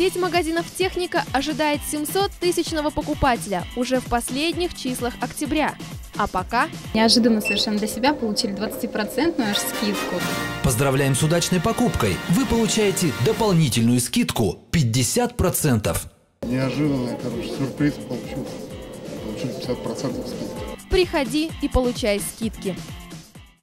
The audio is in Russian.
Сеть магазинов «Техника» ожидает 700-тысячного покупателя уже в последних числах октября. А пока Неожиданно совершенно для себя получили 20 процентную аж скидку. Поздравляем с удачной покупкой! Вы получаете дополнительную скидку 50%. Неожиданный, короче, сюрприз получил. Получил 50% скидки. приходи и получай скидки.